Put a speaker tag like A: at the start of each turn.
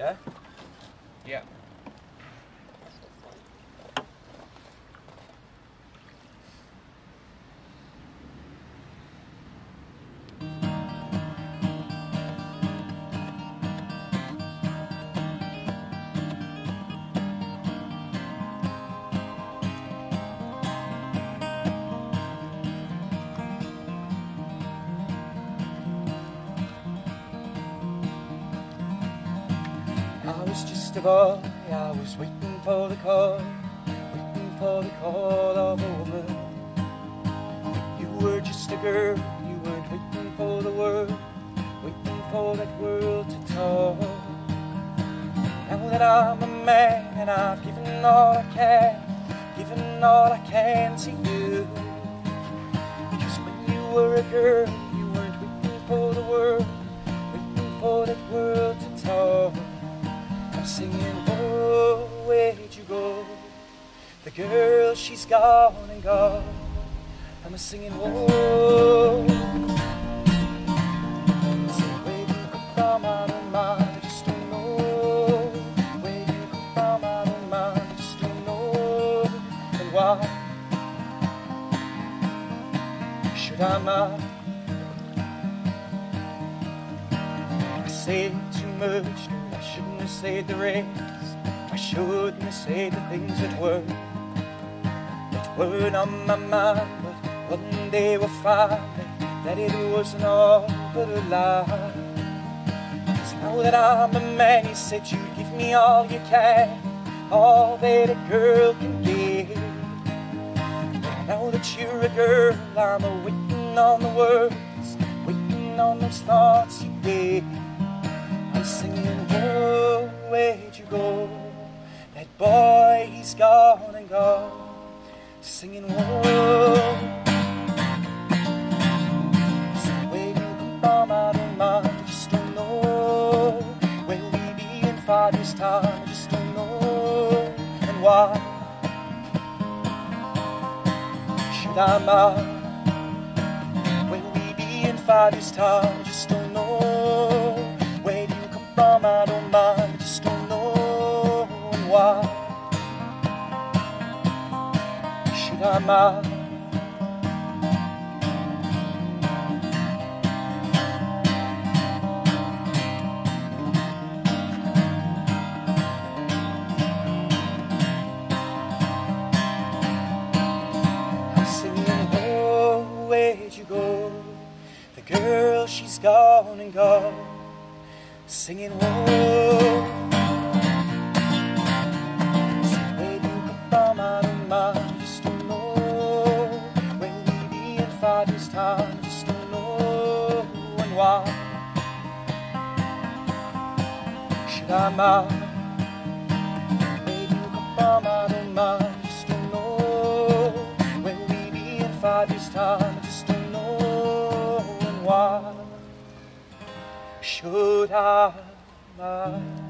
A: Yeah?
B: Yeah.
A: Was just a boy, I was waiting for the call, waiting for the call of a woman. You were just a girl, you weren't waiting for the world, waiting for that world to talk. Now that I'm a man and I've given all I can, given all I can to you. Because when you were a girl, you weren't waiting for the world, waiting for that world. I'm singing, oh, where'd you go? The girl, she's gone and gone. I'm singing, oh. So you come from, I don't mind, just don't know. Where you come from, I don't mind, just don't know. And why should I mind? I say I shouldn't have said the rest. I shouldn't have said the things that were, that weren't on my mind. But one day we'll find that it wasn't all but a lie. 'Cause now that I'm a man, you said you'd give me all you can, all that a girl can give. And now that you're a girl, I'm a waiting on the words, waiting on those thoughts you gave. Singing, whoa, oh, where'd you go? That boy, he's gone and gone. Singing, whoa. So where you come from, I don't mind, just don't know. Where we be in five years' time, just don't know. And why should I mind? Where we be in five years' time, just don't mind? I'm singing, oh, where'd you go? The girl, she's gone and gone. Singing, whoa. Where do you come from? I don't mind, just don't know. When we be in five years' time, just don't know. And why should I mind?